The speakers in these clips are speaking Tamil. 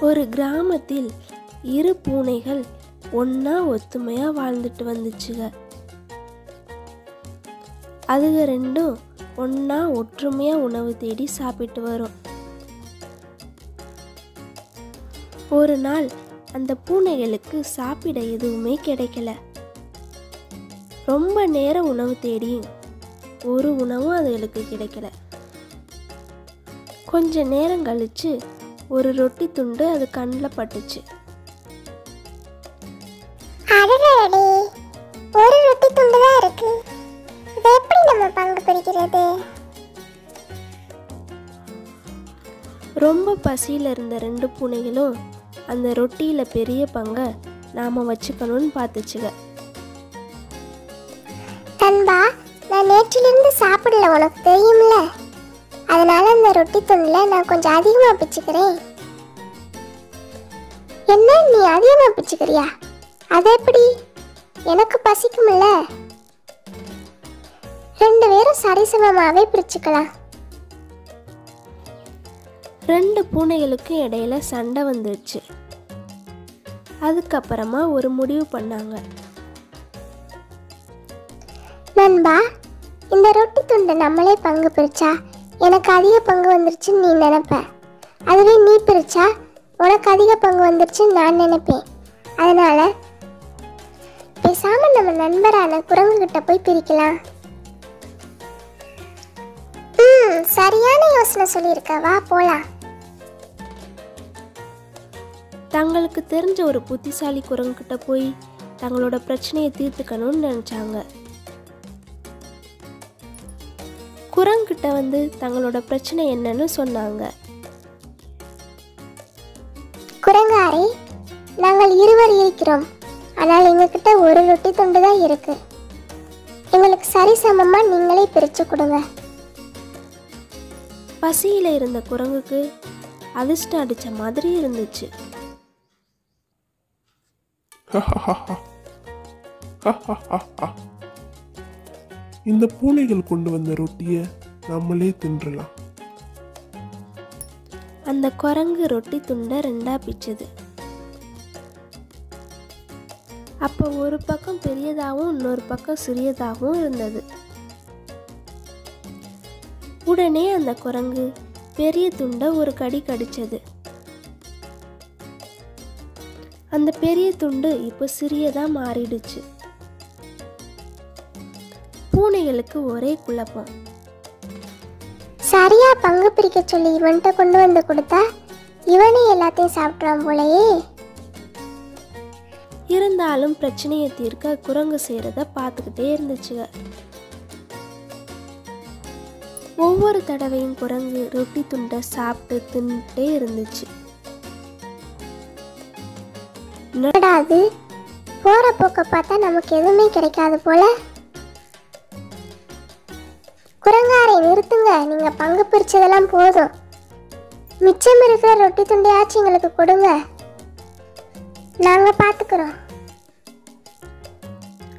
ஒரு கிராமத்தில் இரு பூனைகள் ஒன்றா ஒத்துமையா வாழ்ந்துட்டு வந்துச்சுங்க. அதுக ரெண்டும் ஒன்றா ஒற்றுமையா உணவு தேடி சாப்பிட்டு வரும். ஒரு நாள் அந்த பூனைகளுக்கு சாப்பிட எதுவுமே கிடைக்கல. ரொம்ப நேரம் உணவு தேடியும் ஒரு உணவும் அதுகளுக்கு கிடைக்கல. கொஞ்ச நேரம் கழிச்சு ஒரு ரொட்டி துண்டு அது கண்ணில் பட்டுச்சு. அடடடே ஒரு ரொட்டி துண்டு தான் இருக்கு. இதை எப்படி நம்ம பங்கு பிரிக்கிறது? ரொம்ப பசியில் இருந்த ரெண்டு பூனைகளும் அந்த ரொட்டியில் பெரிய பங்கை நாம் வச்சுக்கணும்னு பார்த்துச்சுங்க நண்பா நான் நேற்றிலிருந்து சாப்பிடல உனக்கு தெரியும்ல? ரொட்டி துண்டுல நான் கொஞ்சம் அதிகமா பிச்சுக்கிறேன். என்ன நீ அதிகமா பிச்சுக்கிறியா? அது எப்படி? எனக்கு பசிக்கும்ல. ரெண்டு பேரும் சரிசமமாவே பிரிச்சுக்கலாம். ரெண்டு பூனைகளுக்கும் இடையில சண்டை வந்துடுச்சு அதுக்கப்புறமா ஒரு முடிவு பண்ணாங்க. நண்பா இந்த ரொட்டி துண்டை நம்மளே பங்கு பிரிச்சா எனக்கு அதிக பங்கு வந்துருச்சுன்னு நீ நினைப்ப. அதுவே நீ பிரிச்சா உனக்கு அதிக பங்கு வந்துருச்சுன்னு நான் நினைப்பேன். அதனால பேசாம நம்ம நண்பரான குரங்கு கிட்ட போய் பிரிக்கலாம். ம் சரியான யோசனை சொல்லியிருக்க. வா போலாம். தங்களுக்கு தெரிஞ்ச ஒரு புத்திசாலி குரங்குகிட்ட போய் தங்களோட பிரச்சனையை தீர்த்துக்கணும்னு நினச்சாங்க. குரங்கிட்ட வந்து தங்களோட பிரச்சனை என்னன்னு சொன்னாங்க. குரங்காரே நாங்கள் இருவர் இருக்கிறோம். ஆனால் எங்ககிட்ட ஒரு ரொட்டி துண்டு தான் இருக்கு. எங்களுக்கு சரிசமமா நீங்களே பிரிச்சு கொடுங்க. பசியில் இருந்த குரங்குக்கு அதிர்ஷ்டம் அடித்த மாதிரி இருந்துச்சு. இந்த பூனைகள் கொண்டு வந்த ரொட்டியை நம்மளே தின்றலாம். அந்த குரங்கு ரொட்டி துண்டை ரெண்டா பிச்சுது. அப்போ ஒரு பக்கம் பெரியதாகவும் இன்னொரு பக்கம் சிறியதாகவும் இருந்தது. உடனே அந்த குரங்கு பெரிய துண்டை ஒரு கடி கடிச்சது. அந்த பெரிய துண்டு இப்போ சிறியதாக மாறிடுச்சு. பூனைகளுக்கு ஒரே குழப்பம். சரியா பங்கு பிரிக்க சொல்லி இவன்கிட்ட கொண்டு வந்து கொடுத்தா இவனே எல்லாத்தையும் சாப்பிட்றான் போலயே. இருந்தாலும் பிரச்சனையை தீர்க்க குரங்கு செய்கிறத பார்த்துக்கிட்டே இருந்துச்சுங்க. ஒவ்வொரு தடவையும் குரங்கு ரொட்டி துண்டை சாப்பிட்டு தின்னுட்டே இருந்துச்சு. அது? போற போக்க பார்த்தா நமக்கு எதுவுமே கிடைக்காது போல. குரங்காரை நிறுத்துங்க. நீங்க பங்கு பிரிச்சதெல்லாம் போதும். மிச்சம் இருக்கிற ரொட்டி துண்டையாச்சும் எங்களுக்கு கொடுங்க. நாங்க பாத்துக்கிறோம்.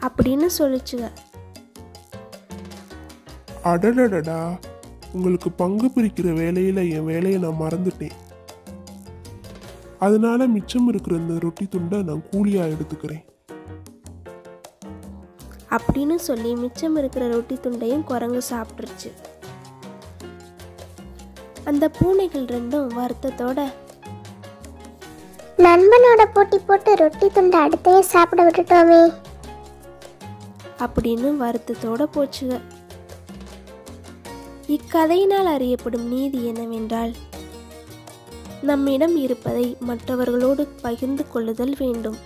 அப்படின்னு சொல்லிச்சுங்க. அடடடடா. உங்களுக்கு பங்கு பிரிக்கிற வேலையில என் வேலையை நான் மறந்துட்டேன். அதனால மிச்சம் இருக்கிற இந்த ரொட்டி துண்டை நான் கூலியா எடுத்துக்கிறேன். அப்படின்னு சொல்லி மிச்சம் இருக்கிற ரொட்டி துண்டையும் குரங்கு சாப்பிட்டுருச்சு. அந்த பூனைகள் ரெண்டும் வருத்தத்தோட நண்பனோட போட்டி போட்டு ரொட்டி துண்டை அடுத்தையும் சாப்பிட விட்டுட்டோமே. அப்படின்னு வருத்தத்தோட போச்சுங்க. இக்கதையினால் அறியப்படும் நீதி என்னவென்றால் நம்மிடம் இருப்பதை மற்றவர்களோடு பகிர்ந்து கொள்ளுதல் வேண்டும்.